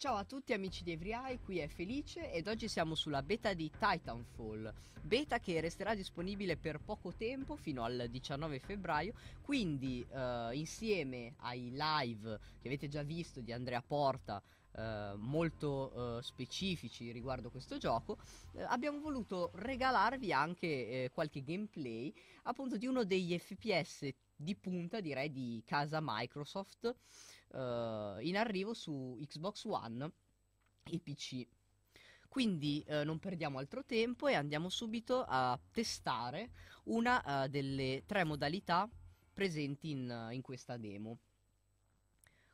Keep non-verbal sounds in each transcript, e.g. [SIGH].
Ciao a tutti amici di Every qui è Felice ed oggi siamo sulla beta di Titanfall, beta che resterà disponibile per poco tempo fino al 19 febbraio, quindi eh, insieme ai live che avete già visto di Andrea Porta eh, molto eh, specifici riguardo questo gioco, eh, abbiamo voluto regalarvi anche eh, qualche gameplay appunto di uno degli FPS di punta direi di casa Microsoft uh, in arrivo su Xbox One e PC. Quindi uh, non perdiamo altro tempo e andiamo subito a testare una uh, delle tre modalità presenti in, in, questa demo.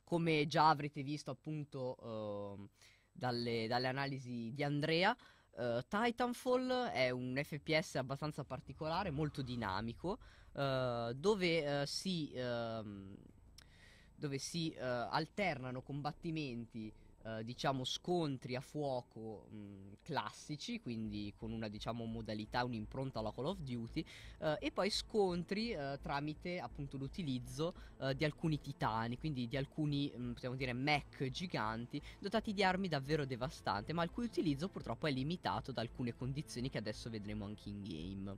Come già avrete visto appunto dalle, dalle analisi di Andrea, Titanfall è un FPS abbastanza particolare, molto dinamico, dove si ehm, dove si uh, alternano combattimenti, uh, diciamo scontri a fuoco mh, classici, quindi con una diciamo modalità, un'impronta alla Call of Duty, uh, e poi scontri tramite appunto l'utilizzo di alcuni titani, quindi di alcuni mh, possiamo dire mech giganti dotati di armi davvero devastanti, ma il cui utilizzo purtroppo è limitato da alcune condizioni che adesso vedremo anche in game.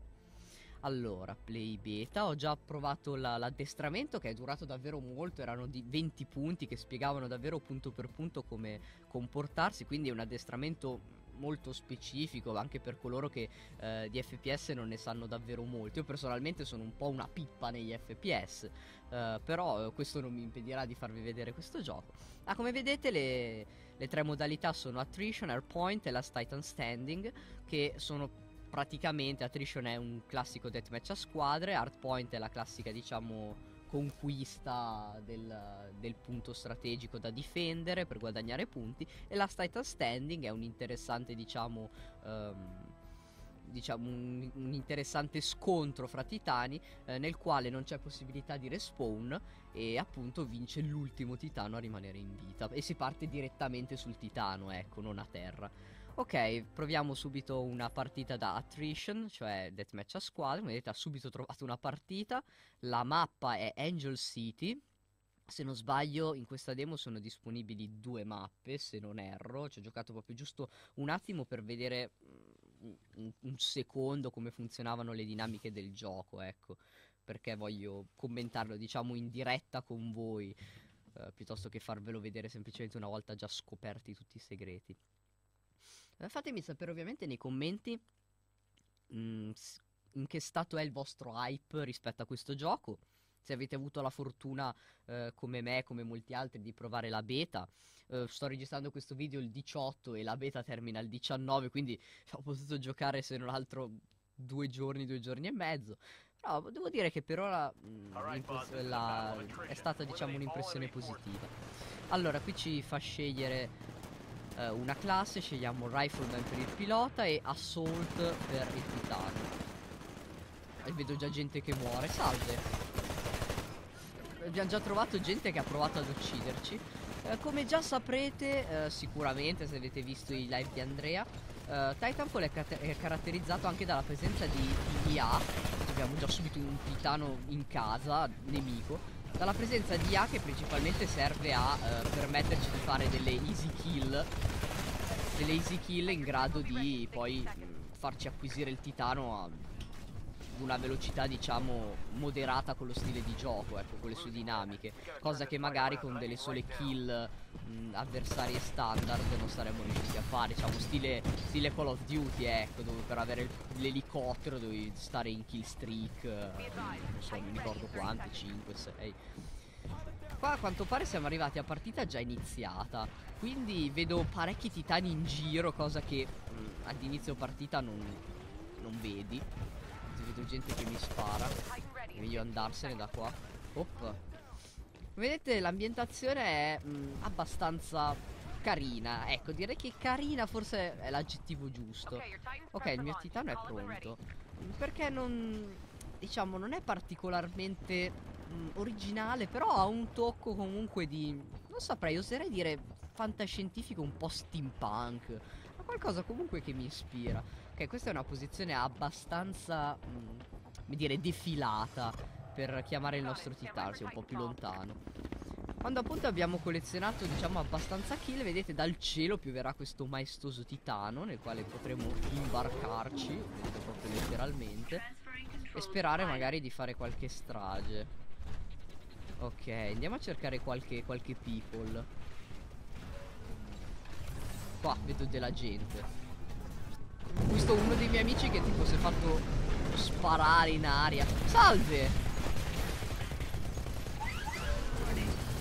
Allora, play beta, ho già provato la, l'addestramento che è durato davvero molto, erano di 20 punti che spiegavano davvero punto per punto come comportarsi, quindi è un addestramento molto specifico anche per coloro che eh, di FPS non ne sanno davvero molto. Io personalmente sono un po' una pippa negli FPS, eh, però eh, questo non mi impedirà di farvi vedere questo gioco. Ah, come vedete le, le tre modalità sono Attrition, Airpoint e Last Titan Standing, che sono praticamente Attrition è un classico deathmatch a squadre, Hardpoint è la classica diciamo conquista del, del, punto strategico da difendere per guadagnare punti e la Titan Standing è un interessante diciamo um, diciamo un, un, interessante scontro fra titani eh, nel quale non c'è possibilità di respawn e appunto vince l'ultimo titano a rimanere in vita. E si parte direttamente sul titano ecco non a terra Ok, proviamo subito una partita da attrition, cioè deathmatch a squadra. Come vedete ha subito trovato una partita. La mappa è Angel City. Se non sbaglio, in questa demo sono disponibili due mappe, se non erro. Ci ho giocato proprio giusto un attimo per vedere mm, un, un secondo come funzionavano le dinamiche del gioco, ecco. Perché voglio commentarlo, diciamo, in diretta con voi, eh, piuttosto che farvelo vedere semplicemente una volta già scoperti tutti i segreti. Eh, fatemi sapere ovviamente nei commenti mh, mm, in che stato è il vostro hype rispetto a questo gioco. Se avete avuto la fortuna, eh, come me, come molti altri, di provare la beta. Eh, sto registrando questo video il 18 e la beta termina il 19, quindi [LAUGHS] ho potuto giocare se non altro due giorni, due giorni e mezzo. Però devo dire che per ora mh, mm, la, è stata diciamo un'impressione positiva. Allora, qui ci fa scegliere eh, una classe, scegliamo Rifleman per il pilota e Assault per il titano. E vedo già gente che muore, salve. Abbiamo già trovato gente che ha provato ad ucciderci. Eh, come già saprete, eh, sicuramente se avete visto i live di Andrea, eh, Titanfall è, è, caratterizzato anche dalla presenza di IA. Abbiamo già subito un titano in casa, nemico dalla presenza di A che principalmente serve a eh, permetterci di fare delle easy kill delle easy kill in grado di poi mh, farci acquisire il titano a una velocità diciamo moderata con lo stile di gioco, ecco, con le sue dinamiche, cosa che magari con delle sole kill mh, avversarie standard non saremmo riusciti a fare, diciamo stile, stile Call of Duty, ecco, dove per avere l'elicottero dovevi stare in kill streak, eh, non so, non ricordo quante, 5, 6. Qua a quanto pare siamo arrivati a partita già iniziata Quindi vedo parecchi titani in giro Cosa che mh, ad inizio partita non, non vedi vedo gente che mi spara. Meglio andarsene da qua. Op. Vedete, l'ambientazione è mh, mm, abbastanza carina. Ecco, direi che carina forse è l'aggettivo giusto. Ok, il mio titano è pronto. Perché non... Diciamo, non è particolarmente mh, mm, originale, però ha un tocco comunque di... Non saprei, oserei dire fantascientifico, un po' steampunk. Ma qualcosa comunque che mi ispira. Ok, questa è una posizione abbastanza, mm, come dire, defilata per chiamare il nostro titano, sia un po' più lontano. Quando appunto abbiamo collezionato diciamo abbastanza kill Vedete dal cielo pioverà questo maestoso titano Nel quale potremo imbarcarci Proprio letteralmente E sperare magari di fare qualche strage. Ok andiamo a cercare qualche, qualche people. Qua vedo della gente Questo è uno dei miei amici che tipo si è fatto sparare in aria. Salve!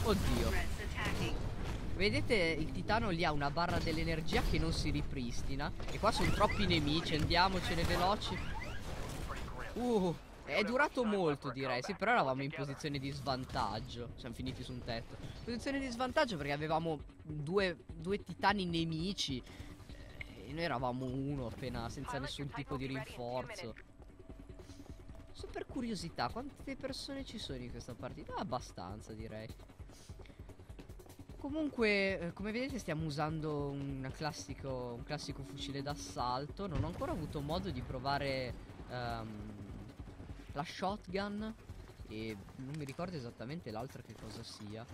Oddio. Vedete il titano lì ha una barra dell'energia che non si ripristina. E qua sono troppi nemici Andiamocene veloci. Uh è durato molto direi. Sì però eravamo in posizione di svantaggio. Siamo finiti su un tetto. Posizione di svantaggio perché avevamo due, due titani nemici E noi eravamo uno appena senza nessun tipo di rinforzo. Solo per curiosità Quante persone ci sono in questa partita? Abbastanza direi. Comunque, eh, come vedete stiamo usando un classico, un classico fucile d'assalto. Non ho ancora avuto modo di provare um, la shotgun E non mi ricordo esattamente l'altra che cosa sia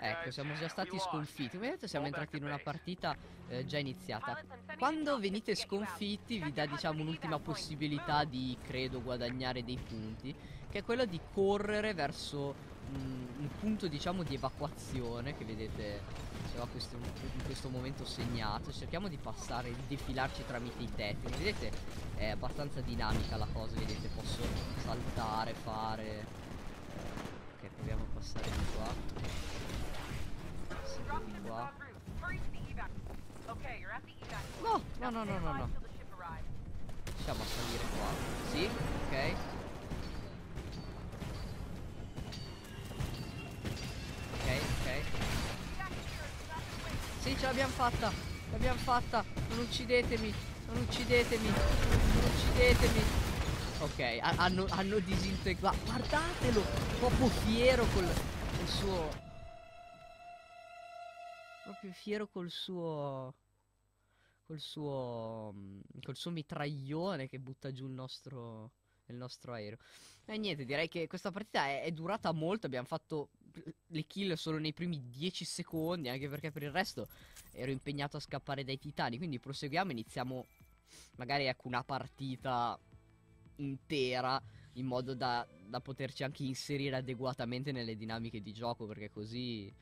Ecco, siamo già stati sconfitti. Come vedete siamo entrati in una partita eh, già iniziata. Quando venite sconfitti vi dà diciamo un'ultima possibilità di, credo, guadagnare dei punti Che è quella di correre verso un, un punto diciamo di evacuazione che vedete questo, in questo momento segnato. Cerchiamo di passare di defilarci tramite i tetti. Vedete è abbastanza dinamica la cosa vedete posso saltare fare ok proviamo a passare di qua di qua no no no no no no riusciamo a salire qua sì ok Sì, ce l'abbiamo fatta. L'abbiamo fatta. Non uccidetemi. Non uccidetemi. Non uccidetemi. Ok, hanno, hanno disintegrato. Guardatelo. Proprio fiero col, col suo. Proprio fiero col suo. Col suo. Col suo mitraglione che butta giù il nostro. Il nostro aereo. E niente, direi che questa partita è, è durata molto. Abbiamo fatto le kill solo nei primi 10 secondi, anche perché per il resto ero impegnato a scappare dai titani. Quindi proseguiamo, iniziamo magari ecco una partita intera in modo da, da poterci anche inserire adeguatamente nelle dinamiche di gioco, perché così...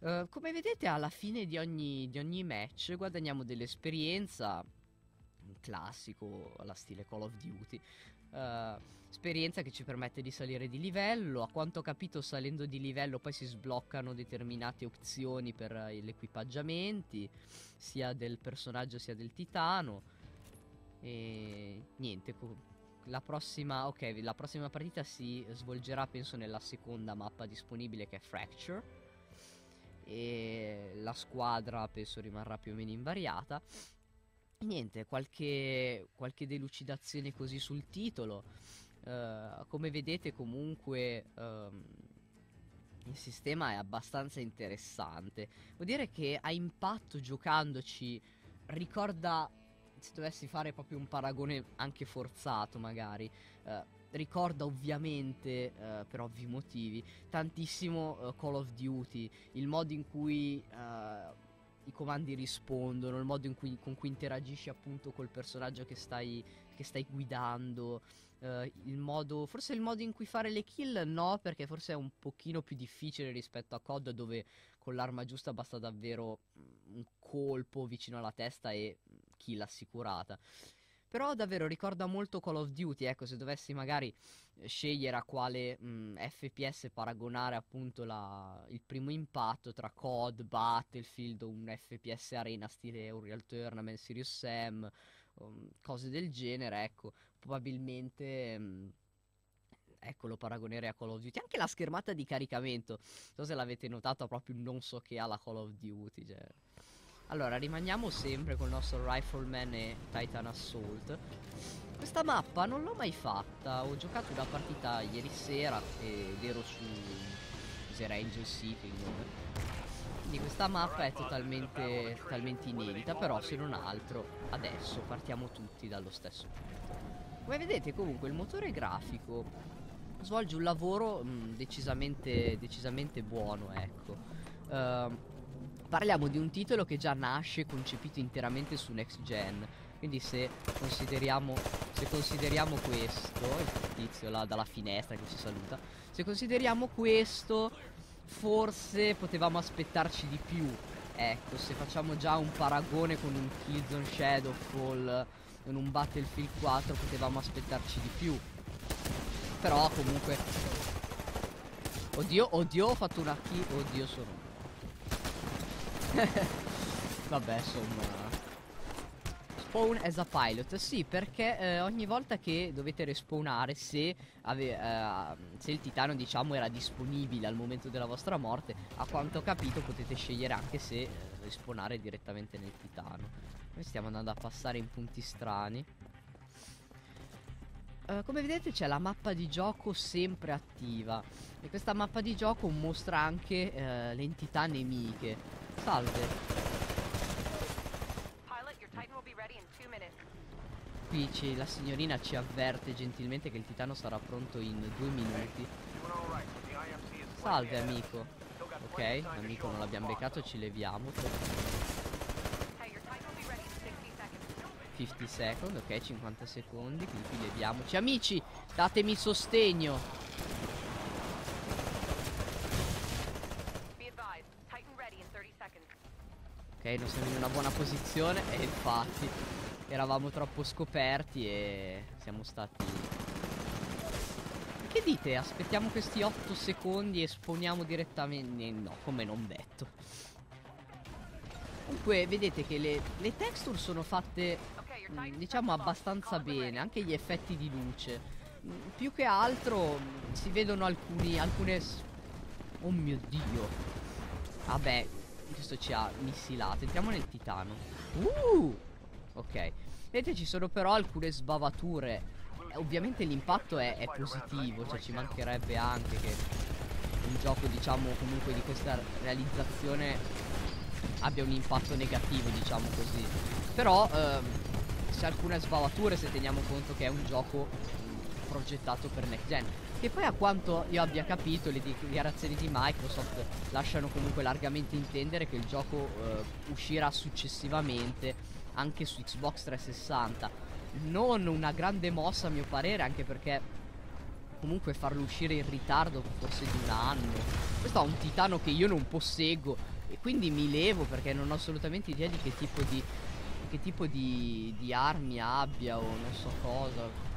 Uh, come vedete alla fine di ogni, di ogni match guadagniamo dell'esperienza, classico alla stile Call of Duty, uh, esperienza che ci permette di salire di livello. A quanto ho capito, salendo di livello poi si sbloccano determinate opzioni per uh, gli equipaggiamenti, sia del personaggio sia del titano. E niente, la prossima, ok, la prossima partita si svolgerà penso nella seconda mappa disponibile che è Fracture. E la squadra penso rimarrà più o meno invariata. Niente, qualche, qualche delucidazione così sul titolo. Uh, come vedete comunque um, il sistema è abbastanza interessante. Vuol dire che a impatto giocandoci ricorda, se dovessi fare proprio un paragone anche forzato magari, uh, ricorda ovviamente, uh, per ovvi motivi, tantissimo Call of Duty, il modo in cui i comandi rispondono, il modo cui, con cui interagisci appunto col personaggio che stai, che stai guidando, uh, il modo, forse il modo in cui fare le kill no, perché forse è un pochino più difficile rispetto a COD dove con l'arma giusta basta davvero mm, un colpo vicino alla testa e kill assicurata. Però davvero ricorda molto Call of Duty, ecco, se dovessi magari eh, scegliere a quale mh, mm, FPS paragonare appunto la, il primo impatto tra COD, Battlefield, un FPS arena stile Unreal Tournament, Serious Sam, um, cose del genere, ecco, probabilmente... Mh, mm, ecco lo paragonerei a Call of Duty anche la schermata di caricamento non so se l'avete notato proprio non so che ha la Call of Duty cioè allora, rimaniamo sempre con il nostro Rifleman e Titan Assault. Questa mappa non l'ho mai fatta, ho giocato una partita ieri sera ed ero su... cos'era Angel City. Quindi questa mappa è totalmente, totalmente inedita, però se non altro adesso partiamo tutti dallo stesso punto. Come vedete comunque il motore grafico svolge un lavoro mh, decisamente, decisamente buono, ecco. Uh, parliamo di un titolo che già nasce concepito interamente su next gen. Quindi se consideriamo, se consideriamo questo, il tizio là dalla finestra che ci saluta, se consideriamo questo, forse potevamo aspettarci di più. Ecco, se facciamo già un paragone con un Killzone Shadowfall, con un Battlefield 4, potevamo aspettarci di più. Però comunque... Oddio, oddio, ho fatto una key... Oddio, sono... [LAUGHS] Vabbè, insomma... Spawn as a pilot, sì, perché eh, ogni volta che dovete respawnare, se, ave, eh, se, il titano diciamo era disponibile al momento della vostra morte, a quanto ho capito potete scegliere anche se eh, respawnare direttamente nel titano. Noi stiamo andando a passare in punti strani. Uh, come vedete c'è la mappa di gioco sempre attiva e questa mappa di gioco mostra anche uh, le entità nemiche. Salve. Qui la signorina ci avverte gentilmente che il titano sarà pronto in due minuti. Salve amico. Ok, amico non l'abbiamo beccato, ci leviamo. 50 secondi, ok, 50 secondi, quindi qui leviamoci. Amici, datemi sostegno. Ok, non siamo in una buona posizione e infatti eravamo troppo scoperti e siamo stati... Che dite? Aspettiamo questi 8 secondi e sponiamo direttamente... No, come non detto. Comunque vedete che le, le texture sono fatte mh, diciamo abbastanza bene, anche gli effetti di luce. Mh, più che altro mh, si vedono alcuni, alcune... Oh mio dio. Vabbè, questo ci ha missilato. Entriamo nel titano. Uh! Ok. Vedete ci sono però alcune sbavature. Eh, ovviamente l'impatto è, è positivo, cioè ci mancherebbe anche che un gioco diciamo comunque di questa realizzazione abbia un impatto negativo diciamo così. Però ehm, c'è alcune sbavature se teniamo conto che è un gioco progettato per next gen. Che poi a quanto io abbia capito le dichiarazioni di Microsoft lasciano comunque largamente intendere che il gioco eh, uscirà successivamente anche su Xbox 360. Non una grande mossa a mio parere, anche perché comunque farlo uscire in ritardo forse di un anno. Questo è un titano che io non posseggo e quindi mi levo perché non ho assolutamente idea di che tipo di che tipo di, di armi abbia o non so cosa.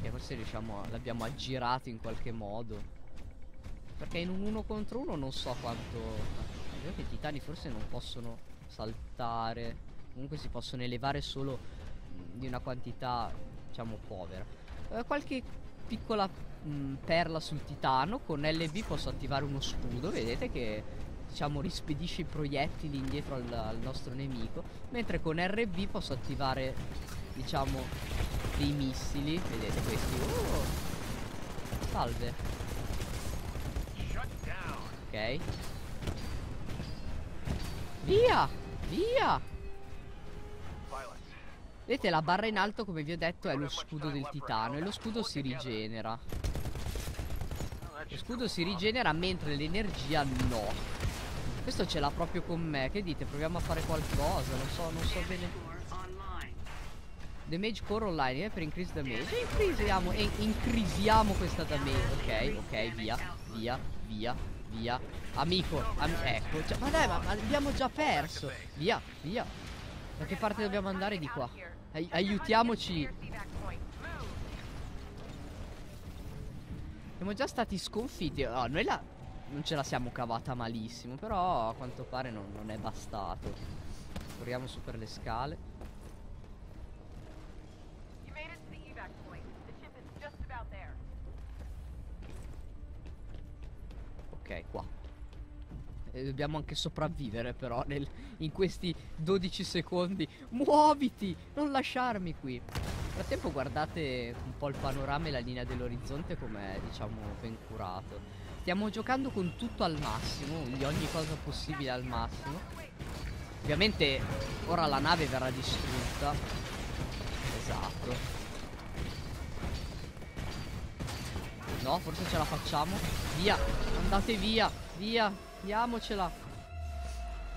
E forse riusciamo l'abbiamo aggirato in qualche modo. Perché in un uno contro uno non so quanto. Vedo che i titani forse non possono saltare. Comunque si possono elevare solo di una quantità, diciamo, povera. Eh, qualche piccola mh, perla sul titano. Con LB posso attivare uno scudo. Vedete che, diciamo, rispedisce i proiettili indietro al, al nostro nemico. Mentre con RB posso attivare, diciamo, dei missili. Vedete questi. Oh! Salve. Ok. Via! Via! Vedete la barra in alto come vi ho detto è lo scudo del titano e lo scudo si rigenera Lo scudo si rigenera mentre l'energia no Questo ce l'ha proprio con me Che dite? Proviamo a fare qualcosa Non so, non so bene Damage core online eh, per increase damage Increasiamo, increasiamo questa damage Ok, ok, via, via, via Via. Amico, am ecco. Cioè, ma dai, ma, ma, abbiamo già perso. Via, via. Da che parte dobbiamo andare di qua? Ai aiutiamoci. Siamo già stati sconfitti. Oh, noi la... non ce la siamo cavata malissimo. Però a quanto pare non, non è bastato. Corriamo su per le scale. Ok, qua. Dobbiamo anche sopravvivere però nel, in questi 12 secondi. Muoviti! Non lasciarmi qui. Nel frattempo guardate un po' il panorama e la linea dell'orizzonte com'è, diciamo, ben curato. Stiamo giocando con tutto al massimo, quindi ogni cosa possibile al massimo. Ovviamente ora la nave verrà distrutta. Esatto. No, forse ce la facciamo. Via, andate via, via, diamocela.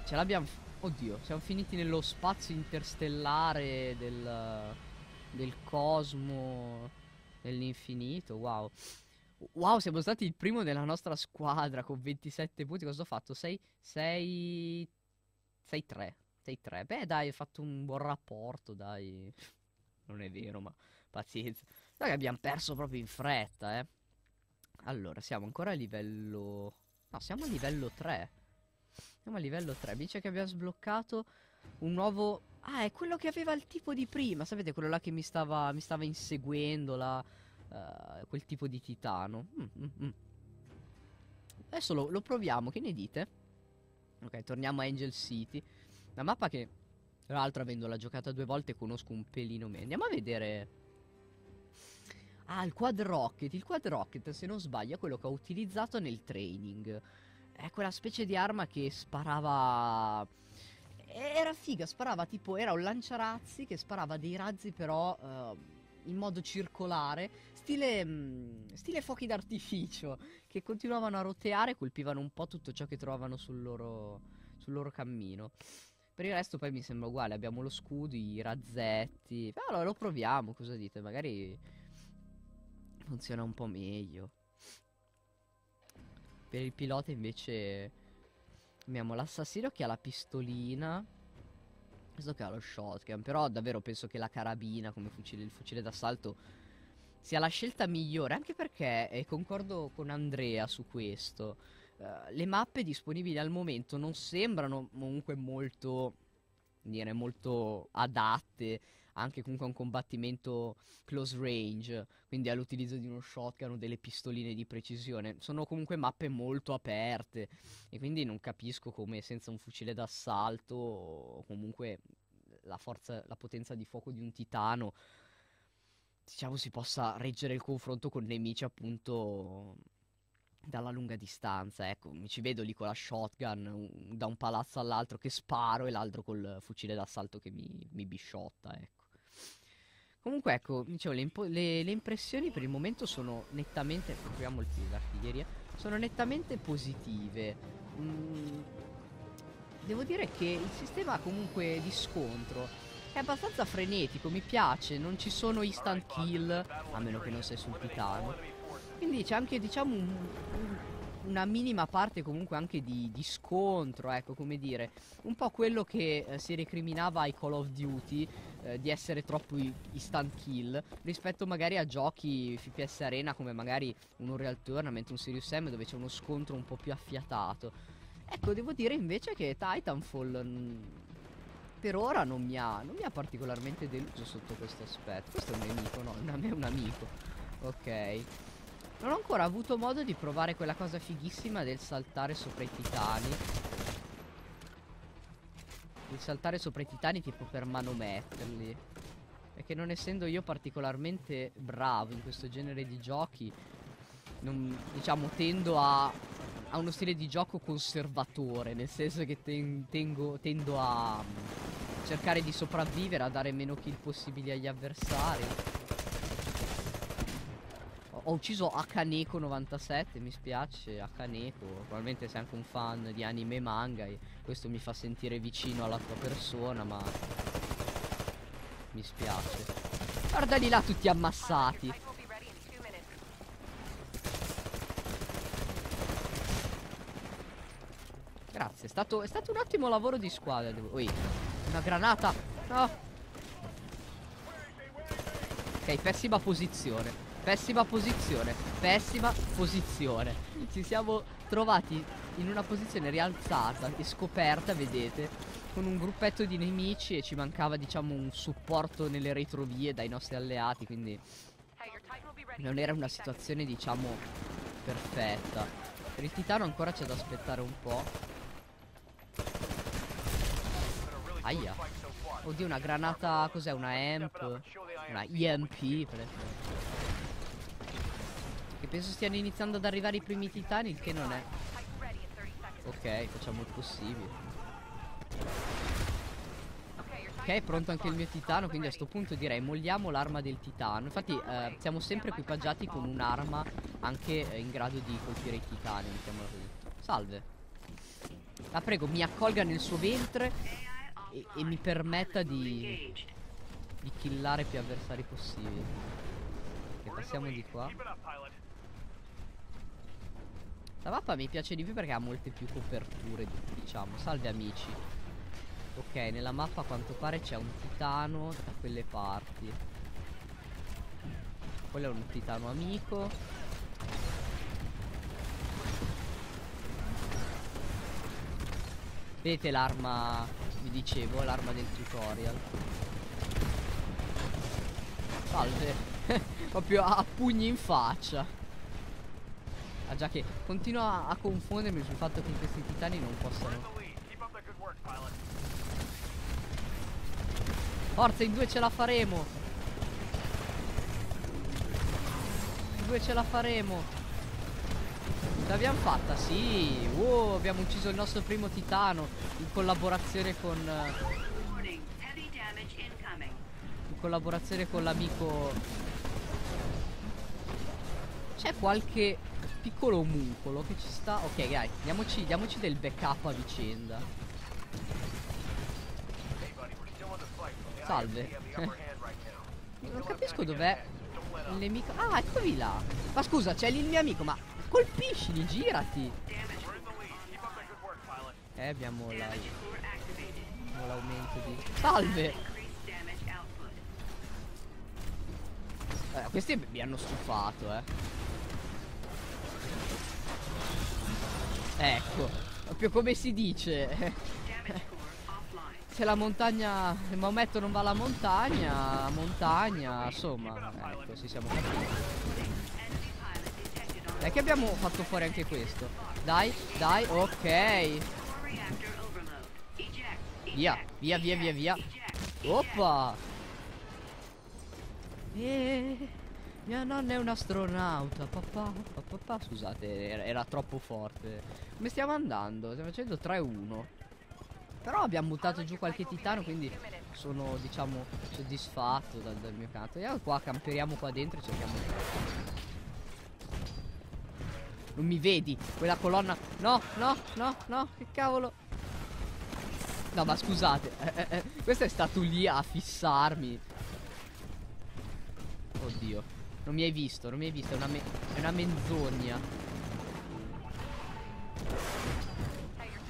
Ce l'abbiamo... Oddio, siamo finiti nello spazio interstellare del... del cosmo, dell'infinito, wow. Wow, siamo stati il primo della nostra squadra con 27 punti. Cosa ho fatto? 6... 6... 6-3. 6-3. Beh, dai, hai fatto un buon rapporto, dai. Non è vero, ma pazienza. Dai, abbiamo perso proprio in fretta, eh. Allora, siamo ancora a livello... No, siamo a livello 3. Siamo a livello 3. Dice che abbiamo sbloccato un nuovo... Ah, è quello che aveva il tipo di prima. Sapete, quello là che mi stava, mi stava inseguendo, la, uh, quel tipo di titano. Mm, mm, mm. Adesso lo, lo proviamo, che ne dite? Ok, torniamo a Angel City. Una mappa che, tra l'altro, avendola giocata due volte, conosco un pelino meno. Andiamo a vedere Ah, il quad rocket. Il quad rocket, se non sbaglio, è quello che ho utilizzato nel training. È quella specie di arma che sparava... Era figa, sparava tipo... Era un lanciarazzi che sparava dei razzi però... Uh, in modo circolare, stile, mh, stile fuochi d'artificio, che continuavano a roteare e colpivano un po' tutto ciò che trovavano sul loro, sul loro cammino. Per il resto poi mi sembra uguale, abbiamo lo scudo, i razzetti. Allora lo proviamo, cosa dite? Magari funziona un po' meglio. Per il pilota invece abbiamo l'assassino che ha la pistolina. Questo che ha lo shotgun. Però davvero penso che la carabina come fucile, il fucile d'assalto sia la scelta migliore. Anche perché, e concordo con Andrea su questo, uh, le mappe disponibili al momento non sembrano comunque molto, dire, molto adatte anche comunque a un combattimento close range, quindi all'utilizzo di uno shotgun o delle pistoline di precisione. Sono comunque mappe molto aperte e quindi non capisco come senza un fucile d'assalto o comunque la forza, la potenza di fuoco di un titano diciamo si possa reggere il confronto con nemici appunto dalla lunga distanza, ecco, mi ci vedo lì con la shotgun un, da un palazzo all'altro che sparo e l'altro col fucile d'assalto che mi, mi bisciotta, ecco. Comunque ecco, dicevo, le, le, le, impressioni per il momento sono nettamente, proviamo il tiro d'artiglieria, sono nettamente positive. Mm, devo dire che il sistema comunque di scontro è abbastanza frenetico, mi piace, non ci sono instant kill, a meno che non sei sul titano. Quindi c'è anche diciamo un, un una minima parte comunque anche di, di, scontro, ecco come dire, un po' quello che eh, si recriminava ai Call of Duty eh, di essere troppo instant kill rispetto magari a giochi FPS Arena come magari un Unreal Tournament, un Serious M dove c'è uno scontro un po' più affiatato. Ecco, devo dire invece che Titanfall per ora non mi, ha, non mi ha particolarmente deluso sotto questo aspetto. Questo è un nemico, no? A me è un amico. Ok. Non ho ancora avuto modo di provare quella cosa fighissima del saltare sopra i titani. Di saltare sopra i titani tipo per manometterli. Perché non essendo io particolarmente bravo in questo genere di giochi, non, diciamo, tendo a, a, uno stile di gioco conservatore, nel senso che ten, tengo, tendo a cercare di sopravvivere, a dare meno kill possibili agli avversari. Ho ucciso Akaneko 97, mi spiace Akaneko, probabilmente sei anche un fan di anime e manga e questo mi fa sentire vicino alla tua persona, ma mi spiace. Guardali là tutti ammassati. Grazie, è stato, è stato un ottimo lavoro di squadra. Ui, una granata. No. Ok, pessima posizione. Pessima posizione, pessima posizione. Ci siamo trovati in una posizione rialzata e scoperta, vedete, con un gruppetto di nemici e ci mancava, diciamo, un supporto nelle retrovie dai nostri alleati, quindi non era una situazione, diciamo, perfetta. Per il titano ancora c'è da aspettare un po'. Aia. Oddio, una granata, cos'è? Una AMP? Una EMP, per esempio. Che penso stiano iniziando ad arrivare i primi titani, il che non è. Ok, facciamo il possibile. Ok, è pronto anche il mio titano, quindi a sto punto direi molliamo l'arma del titano. Infatti eh, siamo sempre equipaggiati con un'arma anche eh, in grado di colpire i titani, mettiamola così. Salve. La prego, mi accolga nel suo ventre e, e mi permetta di, di killare più avversari possibili. Ok, passiamo di qua. La mappa mi piace di più perché ha molte più coperture, diciamo. Salve amici. Ok, nella mappa a quanto pare c'è un titano da quelle parti. Quello è un titano amico. Vedete l'arma, vi dicevo, l'arma del tutorial. Salve. [LAUGHS] Proprio a pugni in faccia. Ah già che continua a confondermi sul fatto che questi titani non possano. Forza in due ce la faremo. In due ce la faremo. L'abbiamo fatta, sì. Wow, abbiamo ucciso il nostro primo titano In collaborazione con In collaborazione con l'amico. C'è qualche piccolo omuncolo che ci sta. Ok dai, diamoci, diamoci del backup a vicenda. Salve. [LAUGHS] Non capisco dov'è il nemico Ah, eccovi là. Ma scusa, c'è lì il mio amico, ma colpiscili, girati. Eh, abbiamo la l'aumento di Salve. Eh, Questi mi hanno stufato, eh Ecco, proprio come si dice. Se la montagna, il Maometto non va alla montagna, montagna, insomma, ecco, ci siamo capiti. È che abbiamo fatto fuori anche questo. Dai, dai, ok. Via, via, via, via, via. Oppa. Eh. Mia nonna è un astronauta, papà, papà, scusate, era, era, troppo forte. Come stiamo andando? Stiamo facendo 3-1. Però abbiamo buttato giù qualche titano, quindi sono, diciamo, soddisfatto dal, dal mio canto. Andiamo qua, camperiamo qua dentro e cerchiamo di... Non mi vedi? Quella colonna... No, no, no, no, che cavolo... No, ma scusate, eh, eh, eh. questo è stato lì a fissarmi. Oddio. Non mi hai visto, non mi hai visto, è una, me è una menzogna.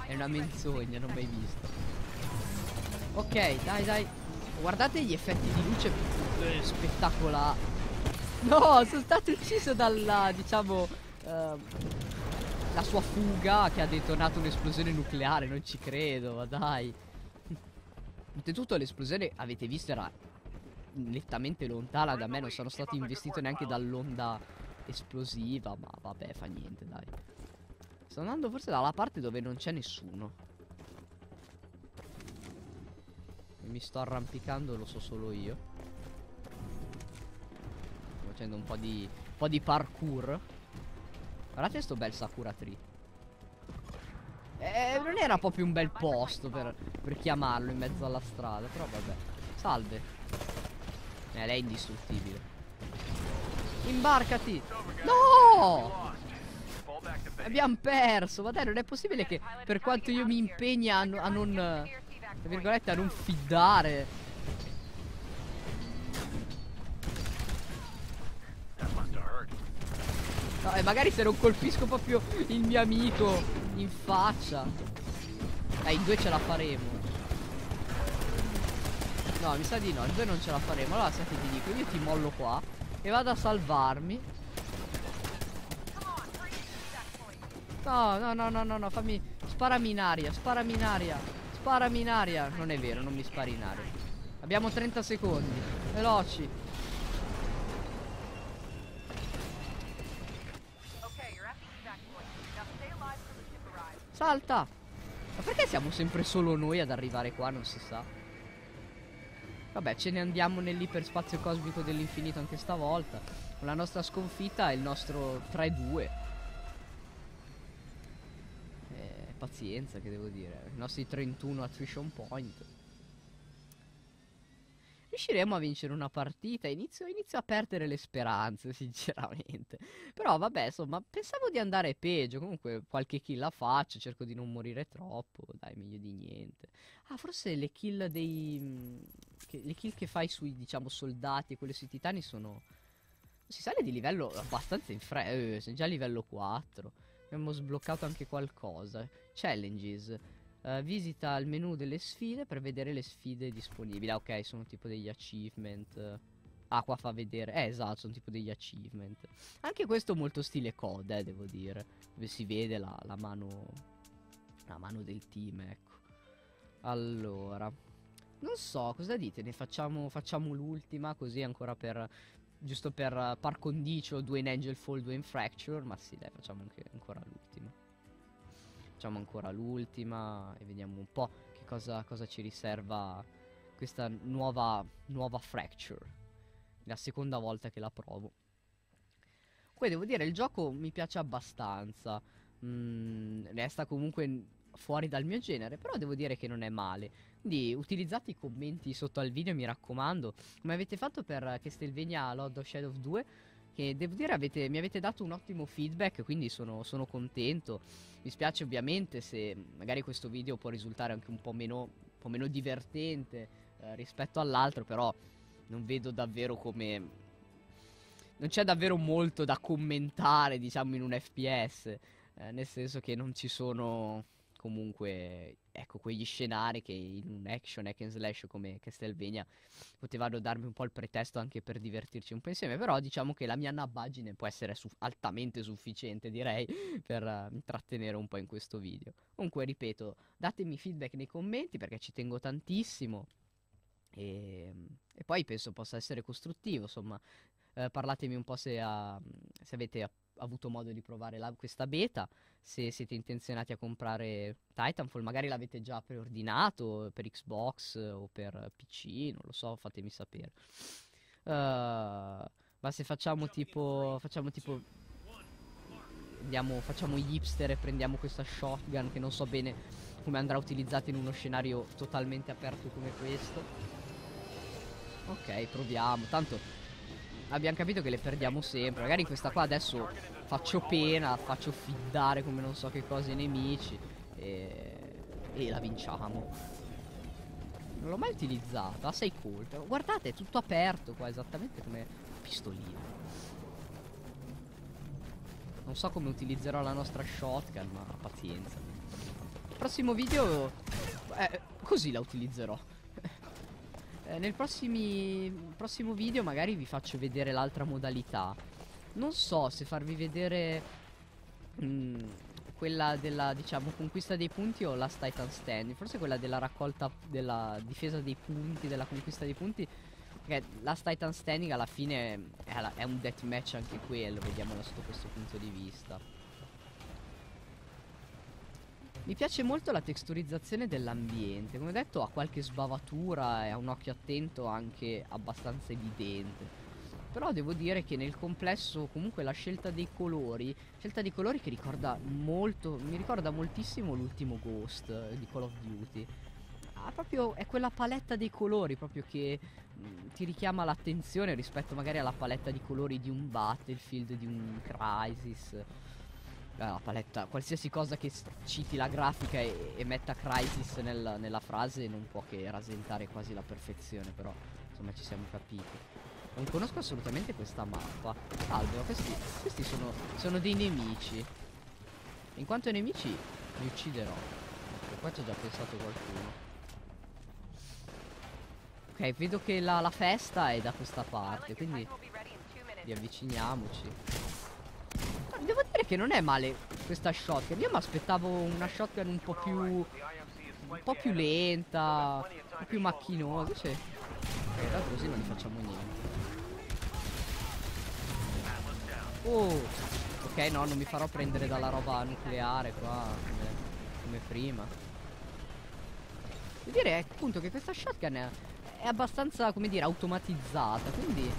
È una menzogna, non mi hai visto. Ok, dai, dai. Guardate gli effetti di luce eh, spettacolari. No, sono stato ucciso dalla, diciamo, uh, la sua fuga che ha detonato un'esplosione nucleare. Non ci credo, ma dai. Oltretutto l'esplosione, avete visto, era nettamente lontana da me, non sono stato investito neanche dall'onda esplosiva, ma vabbè, fa niente, dai. Sto andando forse dalla parte dove non c'è nessuno. Mi sto arrampicando, lo so solo io. Sto facendo un po' di, un po' di parkour. Guardate sto bel Sakura Tree. Eh, non era proprio un bel posto per, per chiamarlo in mezzo alla strada, però vabbè. Salve. Eh, lei è indistruttibile. Imbarcati! No! Abbiamo perso! Ma dai, non è possibile che per quanto io mi impegni a, a non... Tra virgolette, a non fiddare. No, e magari se non colpisco proprio il mio amico in faccia. Dai, in due ce la faremo. No, mi sa di no, 2 non ce la faremo. Allora, sai che ti dico? Io ti mollo qua e vado a salvarmi. No, no, no, no, no, no, fammi... Sparami in aria, sparami in aria, sparami in aria. Non è vero, non mi spari in aria. Abbiamo 30 secondi. Veloci. Salta! Ma perché siamo sempre solo noi ad arrivare qua? Non si sa. Vabbè, ce ne andiamo nell'iperspazio cosmico dell'infinito anche stavolta. Con la nostra sconfitta e il nostro 3-2. Eh, pazienza, che devo dire. I nostri 31 attrition point. Riusciremo a vincere una partita. Inizio, inizio a perdere le speranze, [LAUGHS] sinceramente. Però vabbè, insomma, pensavo di andare peggio. Comunque qualche kill la faccio, cerco di non morire troppo. Dai, meglio di niente. Ah, forse le kill dei... Mm, che, le kill che fai sui, diciamo, soldati e quelle sui titani sono... Si sale di livello abbastanza in fretta. Eh, sei già a livello 4. Abbiamo sbloccato anche qualcosa. Challenges. Uh, visita il menu delle sfide per vedere le sfide disponibili. Ah, ok, sono tipo degli achievement. Ah, qua fa vedere. Eh, esatto, sono tipo degli achievement. Anche questo molto stile code, eh, devo dire. Dove si vede la, la mano. La mano del team, ecco. Allora. Non so, cosa dite? Ne facciamo, facciamo l'ultima, così ancora per. Giusto per uh, par condicio, due in Angel Fall, due in Fracture. Ma sì, dai, facciamo anche ancora l'ultima. Facciamo ancora l'ultima e vediamo un po' che cosa, cosa ci riserva questa nuova, nuova Fracture. La seconda volta che la provo. Poi devo dire, il gioco mi piace abbastanza. Mm, resta comunque fuori dal mio genere, però devo dire che non è male. Quindi utilizzate i commenti sotto al video, mi raccomando. Come avete fatto per Castlevania Lord of Shadow 2 che devo dire avete, mi avete dato un ottimo feedback, quindi sono, sono, contento. Mi spiace ovviamente se magari questo video può risultare anche un po' meno, un po meno divertente eh, rispetto all'altro, però non vedo davvero come... Non c'è davvero molto da commentare, diciamo, in un FPS, eh, nel senso che non ci sono comunque ecco quegli scenari che in un action hack and slash come Castlevania potevano darmi un po' il pretesto anche per divertirci un po' insieme però diciamo che la mia nabbaggine può essere su- altamente sufficiente direi per uh, un po' in questo video. Comunque ripeto datemi feedback nei commenti perché ci tengo tantissimo. E, e poi penso possa essere costruttivo insomma. Eh, parlatemi un po' se, uh, se avete avuto modo di provare la, questa beta, se siete intenzionati a comprare Titanfall, magari l'avete già preordinato per Xbox o per PC, non lo so, fatemi sapere. Uh, ma se facciamo tipo, facciamo tipo, andiamo, facciamo gli hipster e prendiamo questa shotgun che non so bene come andrà utilizzata in uno scenario totalmente aperto come questo. Ok, proviamo, tanto abbiamo capito che le perdiamo sempre. Magari questa qua adesso faccio pena, faccio fiddare come non so che cosa i nemici e, e la vinciamo. Non l'ho mai utilizzata, a 6 colpi. Guardate, è tutto aperto qua, esattamente come pistolino. Non so come utilizzerò la nostra shotgun, ma pazienza. Prossimo video... Eh, così la utilizzerò. Eh, nel prossimi, prossimo video magari vi faccio vedere l'altra modalità. Non so se farvi vedere mh, mm, quella della, diciamo, conquista dei punti o la Titan Stand. Forse quella della raccolta, della difesa dei punti, della conquista dei punti. Perché la Titan Standing alla fine è, è un deathmatch anche quello, vediamolo sotto questo punto di vista. Mi piace molto la texturizzazione dell'ambiente, come detto ha qualche sbavatura e ha un occhio attento anche abbastanza evidente. Però devo dire che nel complesso comunque la scelta dei colori, scelta di colori che ricorda molto, mi ricorda moltissimo l'ultimo Ghost eh, di Call of Duty. Ah, proprio è quella paletta dei colori proprio che mm, ti richiama l'attenzione rispetto magari alla paletta di colori di un Battlefield, di un Crisis la paletta, qualsiasi cosa che citi la grafica e, e metta Crisis nel, nella frase non può che rasentare quasi la perfezione, però insomma ci siamo capiti. Non conosco assolutamente questa mappa. Salve, questi, questi sono, sono, dei nemici. In quanto nemici li ucciderò. E qua ci ho già pensato qualcuno. Ok, vedo che la, la festa è da questa parte, quindi riavviciniamoci. Devo dire che non è male questa shotgun. Io mi aspettavo una shotgun un po' più. un po' più lenta, un po' più macchinosa. Cioè. E da così non gli facciamo niente. Oh! Ok, no, non mi farò prendere dalla roba nucleare qua come, come prima. Devo dire appunto che questa shotgun è, è abbastanza, come dire, automatizzata. Quindi.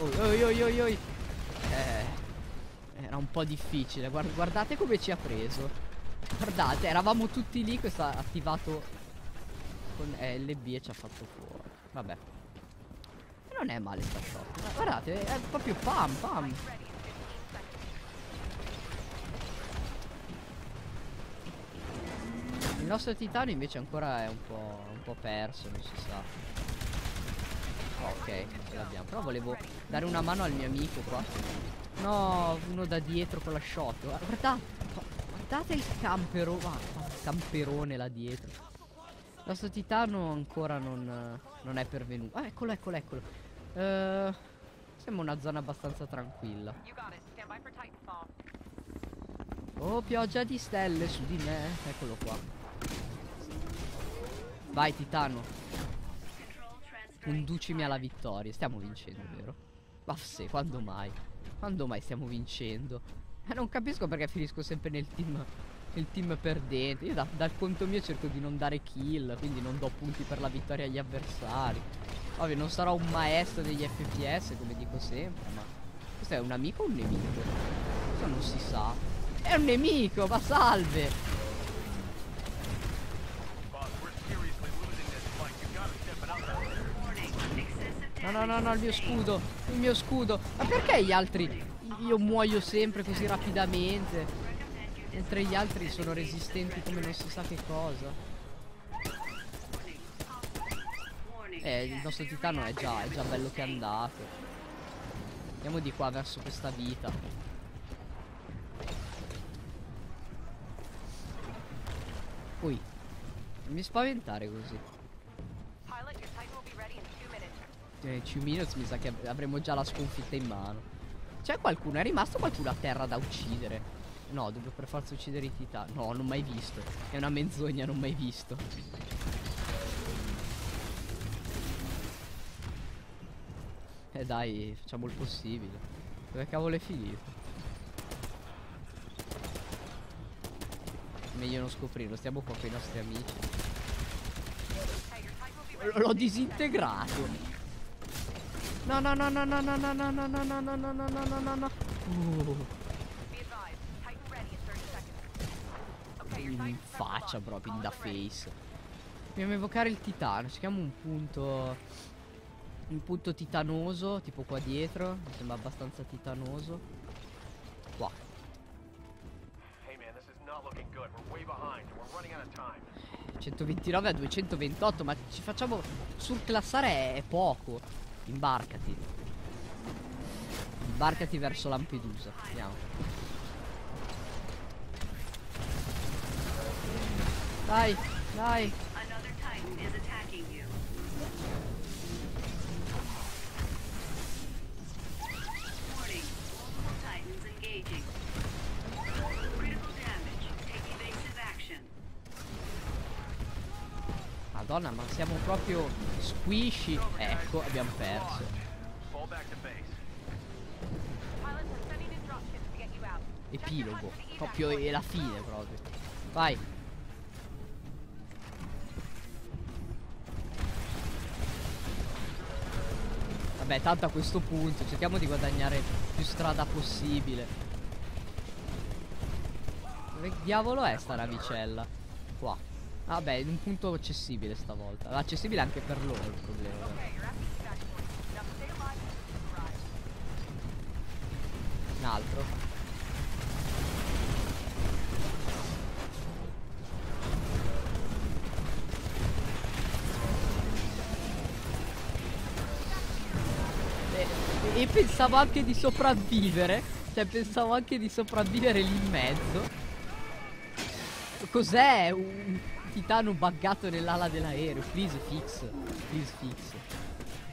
Oi, oi, oi, oi, oi. Eh. Era un po' difficile. Guard guardate come ci ha preso. Guardate, eravamo tutti lì. Questo ha attivato con LB e ci ha fatto fuori. Vabbè. Non è male sta shot. Guardate, è proprio pam pam. Il nostro titano invece ancora è un po', un po perso, non si sa. Ok, ce l'abbiamo. Però volevo dare una mano al mio amico qua. No, uno da dietro con la shot. Guardate, guardate il campero. Ah, camperone là dietro. Il nostro titano ancora non, non è pervenuto. Ah, eccolo, eccolo, eccolo. Uh, sembra una zona abbastanza tranquilla. Oh, pioggia di stelle su di me. Eccolo qua. Vai Titano Conducimi alla vittoria Stiamo vincendo vero? Ma sì, quando mai? Quando mai stiamo vincendo? Eh, non capisco perché finisco sempre nel team Nel team perdente Io da, dal conto mio cerco di non dare kill Quindi non do punti per la vittoria agli avversari Ovvio non sarò un maestro degli FPS Come dico sempre Ma questo è un amico o un nemico? Questo non si sa È un nemico ma salve No, no, no, no, il mio scudo. Il mio scudo. Ma perché gli altri... Io muoio sempre così rapidamente. Mentre gli altri sono resistenti come non si sa che cosa. Eh, il nostro titano è già, è già bello che è andato. Andiamo di qua verso questa vita. Ui. Non mi spaventare così. eh, 2 minutes mi sa che avremo già la sconfitta in mano. C'è qualcuno? È rimasto qualcuno a terra da uccidere? No, devo per forza uccidere i titani. No, non mai visto. È una menzogna, non mai visto. Eh dai, facciamo il possibile. Dove cavolo è finito? Meglio non scoprirlo, stiamo qua con i nostri amici. L'ho disintegrato. No, no, no, no, no, no, no, no, no, no, no, no, no, no, no, no, no, no. In faccia proprio, in da face. Dobbiamo evocare il titano. Cerchiamo un punto un punto titanoso, tipo qua dietro, mi sembra abbastanza titanoso. Qua. Hey man, this is not looking good. We're way behind. We're running out of time. 129 a 228, ma ci facciamo surclassare è poco. Imbarcati. Imbarcati verso Lampedusa. Andiamo. Dai, dai. Another time is attacked. Madonna, ma siamo proprio squishy. Ecco, abbiamo perso. Epilogo. Proprio è la fine proprio. Vai. Vabbè, tanto a questo punto cerchiamo di guadagnare più strada possibile. Dove diavolo è sta navicella? Vabbè, in un punto accessibile stavolta. Accessibile anche per loro il problema. Un altro. E, e pensavo anche di sopravvivere. Cioè pensavo anche di sopravvivere lì in mezzo. Cos'è? Un titano buggato nell'ala dell'aereo. Please fix. Please fix.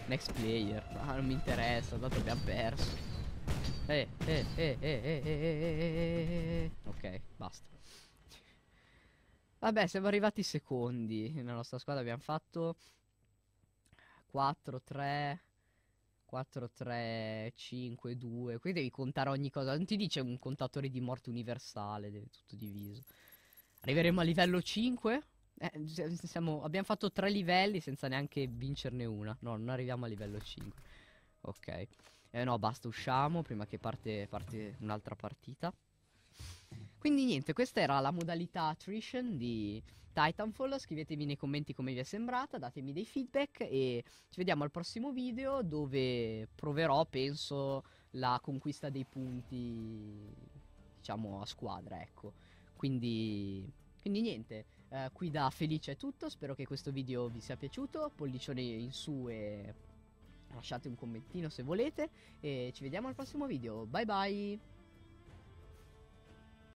Next player. Ah, non mi interessa, tanto abbiamo perso. Eh, eh, eh, eh, eh, eh, Ok, basta. Vabbè, siamo arrivati secondi. Nella nostra squadra abbiamo fatto 4, 3, 4, 3, 5, 2. Qui devi contare ogni cosa. Non ti dice un contatore di morte universale, tutto diviso. Arriveremo a livello 5? Eh, siamo, abbiamo fatto tre livelli senza neanche vincerne una. No, non arriviamo a livello 5. Ok. Eh no, basta, usciamo prima che parte, parte un'altra partita. Quindi niente, questa era la modalità attrition di, Titanfall, scrivetemi nei commenti come vi è sembrata, datemi dei feedback e ci vediamo al prossimo video dove proverò, penso, la conquista dei punti, diciamo, a squadra, ecco. Quindi, quindi niente, eh, qui da Felice è tutto, spero che questo video vi sia piaciuto, pollicione in su e lasciate un commentino se volete. E ci vediamo al prossimo video, bye bye!